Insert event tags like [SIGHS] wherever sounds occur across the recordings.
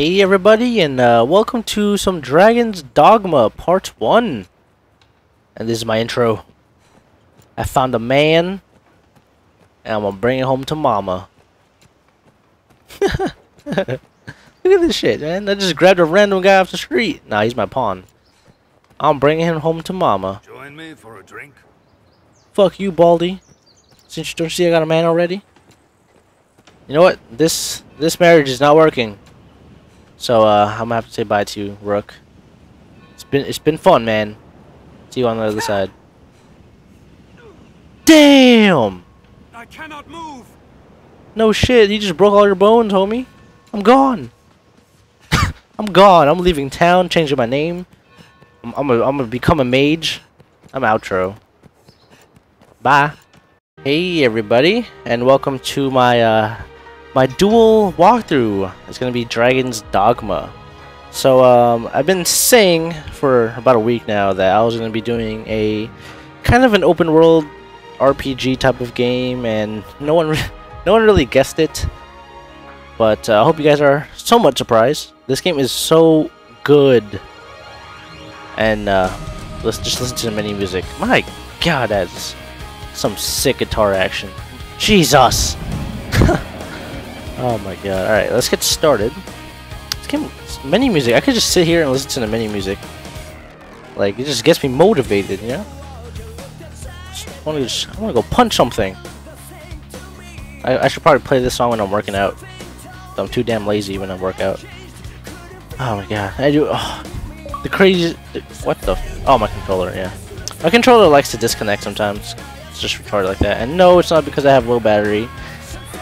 Hey everybody, and uh, welcome to some Dragon's Dogma Part 1. And this is my intro. I found a man, and I'm gonna bring it home to mama. [LAUGHS] Look at this shit, man. I just grabbed a random guy off the street. Nah, he's my pawn. I'm bringing him home to mama. Join me for a drink. Fuck you, Baldy. Since you don't see I got a man already. You know what? This this marriage is not working. So uh, I'm gonna have to say bye to you, Rook. It's been it's been fun, man. See you on the other side. Damn! I cannot move. No shit, you just broke all your bones, homie. I'm gone. [LAUGHS] I'm gone. I'm leaving town, changing my name. I'm I'm gonna, I'm gonna become a mage. I'm outro. Bye. Hey everybody, and welcome to my uh my dual walkthrough. is gonna be Dragon's Dogma. So um, I've been saying for about a week now that I was gonna be doing a kind of an open world RPG type of game, and no one [LAUGHS] no one really guessed it. But uh, I hope you guys are somewhat surprised. This game is so good, and uh, let's just listen to the mini music. My God, that's some sick guitar action. Jesus. [LAUGHS] Oh my god. Alright, let's get started. Let's get menu music. I could just sit here and listen to the menu music. Like, it just gets me motivated, you know? I want to just, I want to go punch something. I, I should probably play this song when I'm working out. I'm too damn lazy when I work out. Oh my god. I do. Oh, the crazy. What the? Oh, my controller, yeah. My controller likes to disconnect sometimes. It's just retarded like that. And no, it's not because I have low battery.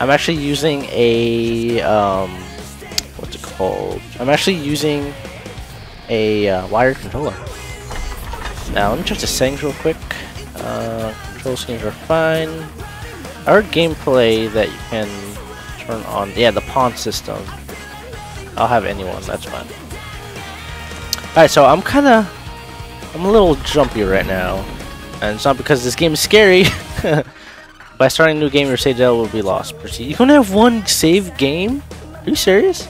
I'm actually using a um, what's it called? I'm actually using a uh, wired controller. Now let me check the settings real quick. Uh, control schemes are fine. Heard gameplay that you can turn on. Yeah, the pawn system. I'll have anyone. That's fine. Alright, so I'm kind of I'm a little jumpy right now, and it's not because this game is scary. [LAUGHS] By starting a new game, your save data will be lost. Proceed. You can have one save game? Are you serious?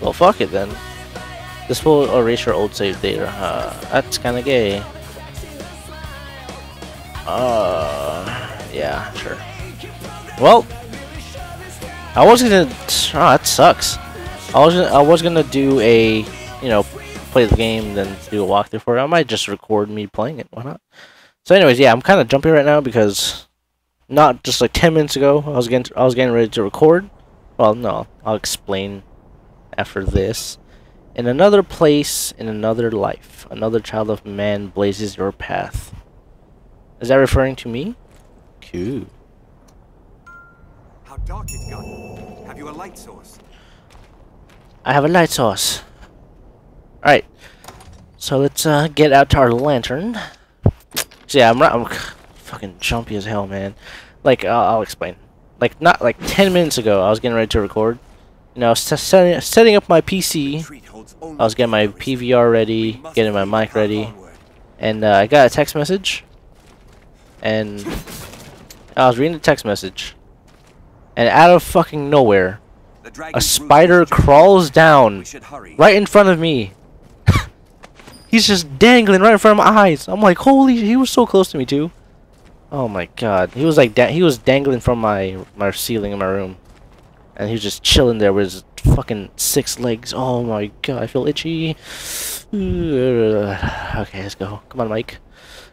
Well, fuck it then. This will erase your old save data. That's kind of gay. Uh, yeah, sure. Well, I was gonna. Oh, that sucks. I was gonna, I was gonna do a, you know, play the game, then do a walkthrough for it. I might just record me playing it. Why not? So anyways, yeah, I'm kind of jumpy right now because not just like 10 minutes ago I was getting I was getting ready to record. Well, no, I'll explain after this. In another place, in another life, another child of man blazes your path. Is that referring to me? Cool. How dark it's gotten. Have you a light source? I have a light source. Alright. So let's uh, get out to our lantern. So yeah, I'm, I'm fucking jumpy as hell, man. Like, uh, I'll explain. Like, not like 10 minutes ago, I was getting ready to record. You know, setting, setting up my PC. I was getting my PVR ready, getting my mic ready. And uh, I got a text message. And I was reading the text message. And out of fucking nowhere, a spider crawls down right in front of me. He's just dangling right in front of my eyes. I'm like, holy, he was so close to me too. Oh my god, he was like, he was dangling from my my ceiling in my room, and he was just chilling there with his fucking six legs. Oh my god, I feel itchy. [SIGHS] Okay, let's go. Come on, Mike.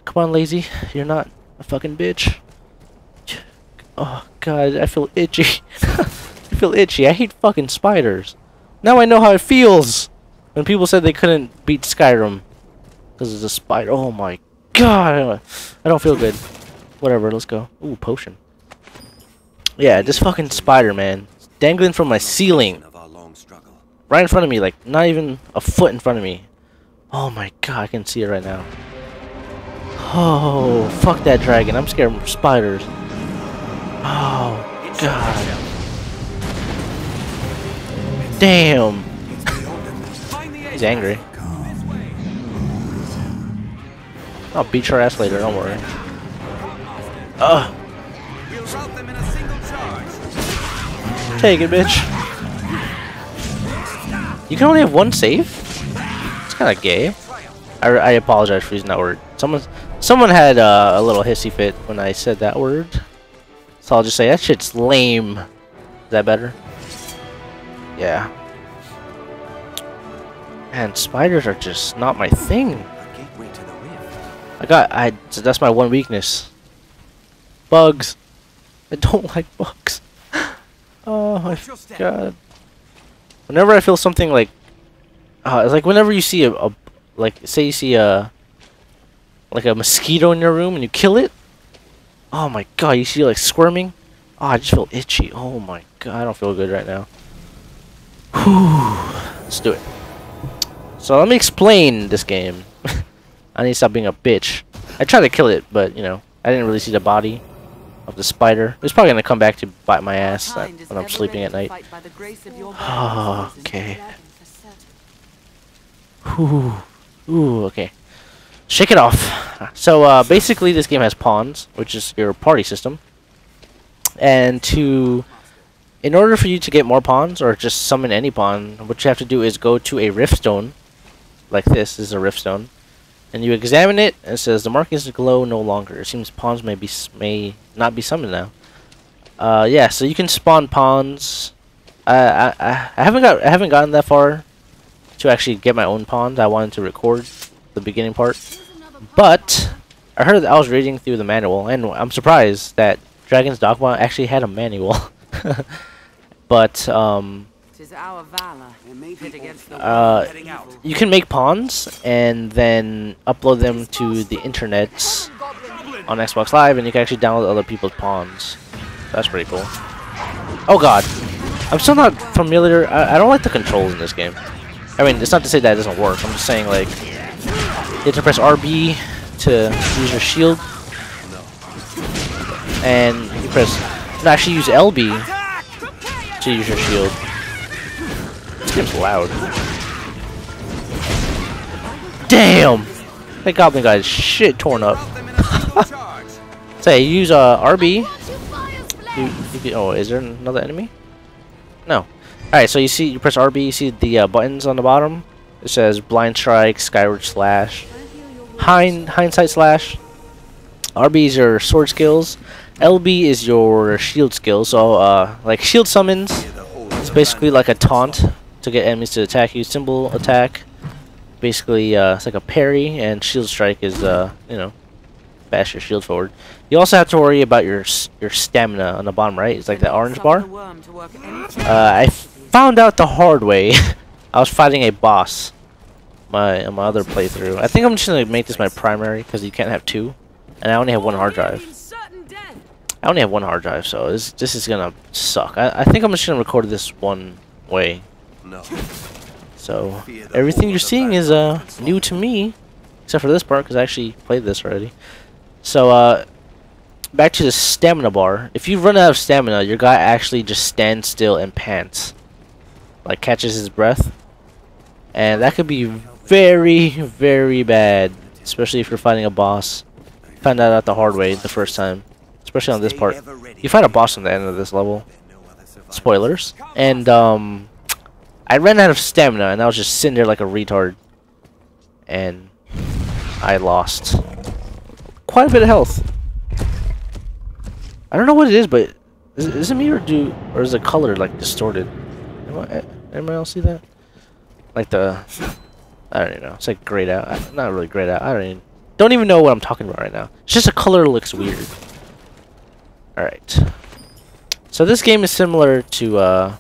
Come on, lazy. You're not a fucking bitch. [SIGHS] Oh god, I feel itchy. [LAUGHS] I feel itchy. I hate fucking spiders. Now I know how it feels. When people said they couldn't beat Skyrim because it's a spider. Oh my god! I don't feel good. Whatever, let's go. Ooh, potion. Yeah, this fucking spider, man. Dangling from my ceiling. Right in front of me, like, not even a foot in front of me. Oh my god, I can see it right now. Oh, fuck that dragon. I'm scared of spiders. Oh, god. Damn. He's angry. I'll beat your ass later, don't worry. Ugh. Take it, bitch. You can only have one save? It's kind of gay. I, I apologize for using that word. Someone someone had uh, a little hissy fit when I said that word. So I'll just say that shit's lame. Is that better? Yeah. And spiders are just not my thing. I got I so that's my one weakness. Bugs. I don't [LAUGHS] like bugs. [GASPS] Oh my god. Whenever I feel something like uh, it's like whenever you see a, a like say you see a like a mosquito in your room and you kill it. Oh my god, you see like squirming. Oh, I just feel itchy. Oh my god, I don't feel good right now. Whew. Let's do it. So let me explain this game. I need to stop being a bitch. I tried to kill it, but you know, I didn't really see the body of the spider. It's probably gonna come back to bite my ass that- when I'm sleeping at night. fight by the grace of your guidance, [SIGHS] okay. Aladdin for certain. Ooh, ooh, okay. Shake it off. So uh, basically, this game has pawns, which is your party system, and to, in order for you to get more pawns or just summon any pawn, what you have to do is go to a rift stone, like this. This is a rift stone, and you examine it, and it says the markings glow no longer. It seems pawns may be may not be summoned now. Uh, yeah, so you can spawn pawns. I, I I haven't got I haven't gotten that far to actually get my own pawns. I wanted to record the beginning part. But I heard that I was reading through the manual, and I'm surprised that Dragon's Dogma actually had a manual. [LAUGHS] but um, Tis our valor, There may be pit against the Uh, world heading out. you can make pawns and then upload them to the internet on Xbox Live, and you can actually download other people's pawns. That's pretty cool. Oh god, I'm still not familiar. I, I don't like the controls in this game. I mean, it's not to say that it doesn't work. I'm just saying like you have to press RB to use your shield, and you press no, actually use LB to use your shield. Game's loud. Damn! That goblin got his shit torn up. [LAUGHS] Say, use uh, RB. You, you oh, is there another enemy? No. Alright, so you see, you press RB, you see the uh, buttons on the bottom? It says Blink Strike, Skyward Slash, Hind, Hindsight Slash. RB is your sword skills. LB is your shield skill. So, uh, like shield summons, it's basically like a taunt to get enemies to attack you. Symbol attack, basically, uh, it's like a parry, and shield strike is, uh, you know, bash your shield forward. You also have to worry about your your stamina on the bottom right. It's like that orange bar. Uh, I found out the hard way. [LAUGHS] I was fighting a boss. My my other playthrough. I think I'm just gonna make this my primary because you can't have two, and I only have one hard drive. I only have one hard drive, so this this is gonna suck. I, I think I'm just gonna record this one way. No. So everything you're seeing is uh new to me, except for this part because I actually played this already. So uh, back to the stamina bar. If you run out of stamina, your guy actually just stands still and pants, like catches his breath, and that could be very very bad, especially if you're fighting a boss. Found that out the hard way the first time, especially on this part. You fight a boss on the end of this level spoilers. And um, I ran out of stamina, and I was just sitting there like a retard, and I lost quite a bit of health. I don't know what it is, but is, is it me or do or is the color like distorted? Anyone, anyone else see that? Like the I don't even know. It's like grayed out. I- Not really grayed out. I don't even don't even know what I'm talking about right now. It's just the color looks weird. All right. So this game is similar to uh,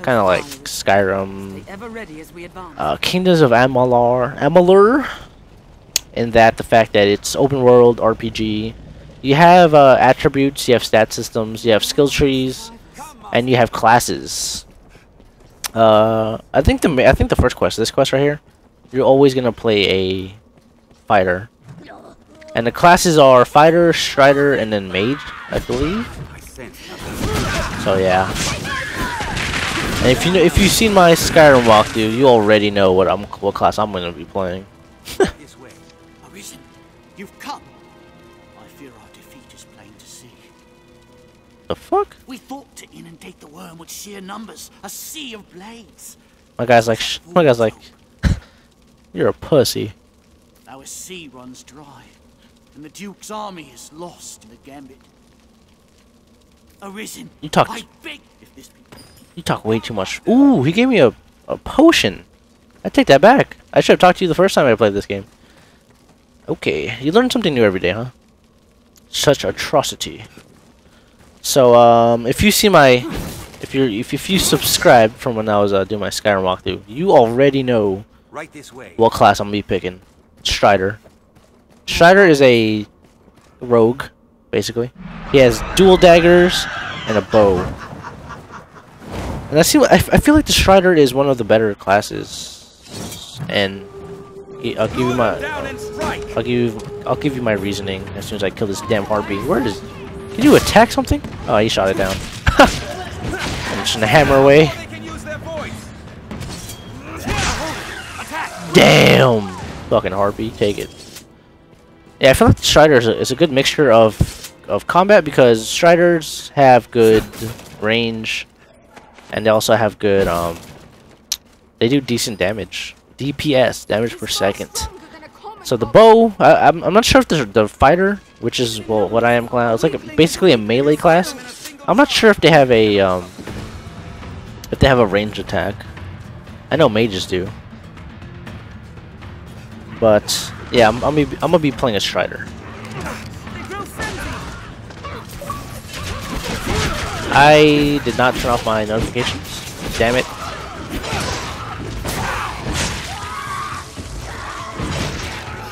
kind of like Skyrim, ever ready as we advance. uh, Kingdoms of Amalur, Amalur, in that the fact that it's open world RPG. You have uh, attributes, you have stat systems, you have skill trees, and you have classes. Uh, I think the I think the first quest, this quest right here, you're always gonna play a fighter, and the classes are fighter, strider, and then mage, I believe. So yeah. And if you know, if you've seen my Skyrim walkthrough, you already know what I'm what class I'm gonna be playing. [LAUGHS] this way. Arisen, you've come. I fear our defeat is plain to see. The fuck? We thought to inundate the worm with sheer numbers, a sea of blades. My guy's like, sh my guy's like, [LAUGHS] you're a pussy. Our sea runs dry, and the Duke's army is lost in the gambit. Arisen, You talk- I beg if this be You talk way too much. Ooh, he gave me a, a potion. I take that back. I should have talked to you the first time I played this game. Okay, you learn something new every day, huh? Such atrocity. So, um, if you see my, if you're, if, if you subscribe from when I was uh, doing my Skyrim walkthrough, you already know Right this way. what class I'm gonna be picking. Strider. Strider is a rogue, basically. He has dual daggers and a bow. And I see. what- I feel like the Strider is one of the better classes. And I'll give you my. I'll give you. I'll give you my reasoning as soon as I kill this damn heartbeat. Where is? Can you attack something? Oh, he shot it down. [LAUGHS] I'm just gonna hammer away. Damn! Fucking harpy, take it. Yeah, I feel like the Strider is a, is a good mixture of of combat because Striders have good range, and they also have good um. They do decent damage, DPS, damage per second. So the bow, I, I'm I'm not sure if the the fighter, which is well what I am class, it's like a, basically a melee class. I'm not sure if they have a um. If they have a range attack, I know mages do. But yeah, I'm, I'm, be, I'm gonna be playing a Strider. I did not turn off my notifications. Damn it.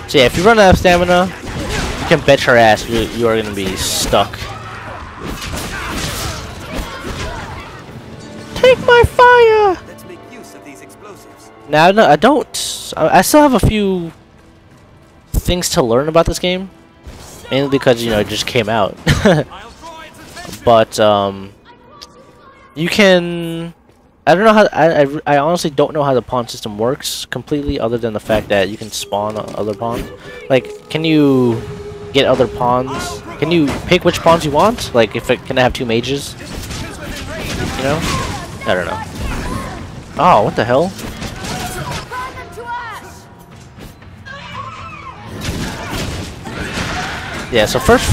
So yeah, if you run out of stamina, you can bet your ass you, you are gonna be stuck. Take my fire! Let's make use of these explosives. Now, no, I don't. I, I still have a few things to learn about this game, mainly because you know it just came out. [LAUGHS] but um, you can. I don't know how. I, I, I honestly don't know how the pawn system works completely, other than the fact that you can spawn other pawns. Like, can you get other pawns? Can you pick which pawns you want? Like, if it can I have two mages? You know? I don't know. Oh, what the hell? Yeah, so first,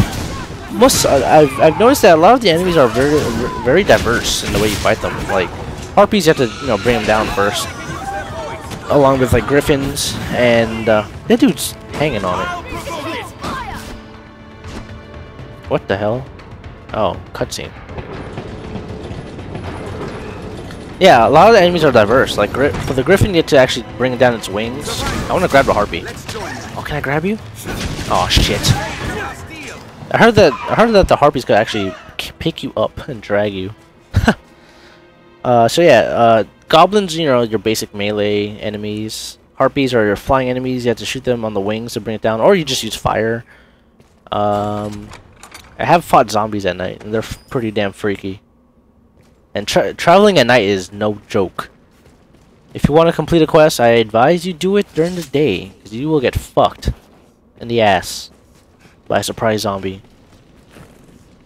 most I've I've noticed that a lot of the enemies are very very diverse in the way you fight them. Like harpies, you have to you know bring them down first, along with like griffins, and uh, that dude's hanging on it. What the hell? Oh, cutscene. Yeah, a lot of the enemies are diverse. Like for the griffin, you to actually bring down its wings. I want to grab the harpy. Oh, can I grab you? Oh shit. I heard that I heard that the harpies could actually pick you up and drag you. [LAUGHS] uh, so yeah, uh, goblins, you know, your basic melee enemies. Harpies are your flying enemies. You have to shoot them on the wings to bring it down, or you just use fire. Um, I have fought zombies at night, and they're pretty damn freaky. And tra traveling at night is no joke. If you want to complete a quest, I advise you do it during the day, because you will get fucked in the ass by a surprise zombie.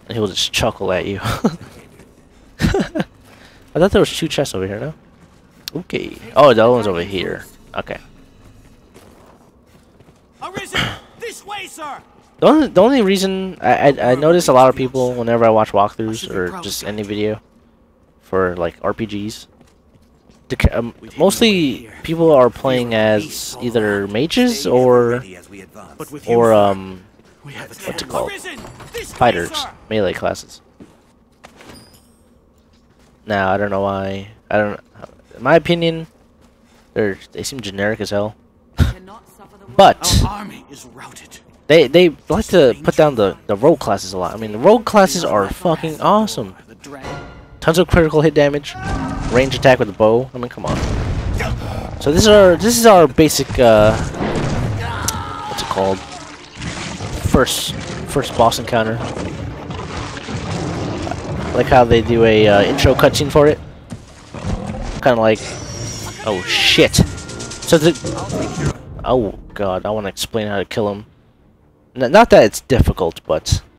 And he'll just chuckle at you. [LAUGHS] I thought there was two chests over here, no? Okay. Oh, the other one's over here. Okay. Arisen! this way, sir! The only, the only reason I, I, I notice a lot of people whenever I watch walkthroughs or just any video for like RPGs, the, um, mostly people are playing as either mages or Ready as we advance. But with you, or um we have a what's it called? Fighters, melee classes. Now I don't know why. I don't. In my opinion, they they seem generic as hell. [LAUGHS] Cannot suffer the But army is routed. they they like to put down the the rogue classes a lot. I mean, the rogue classes are fucking awesome. Tons of critical hit damage, range attack with the bow. I mean, come on. So this is our this is our basic uh, what's it called? First first boss encounter. Like how they do a uh, intro cutscene for it. Kind of like, oh shit. So the oh god, I want to explain how to kill him. N not that it's difficult, but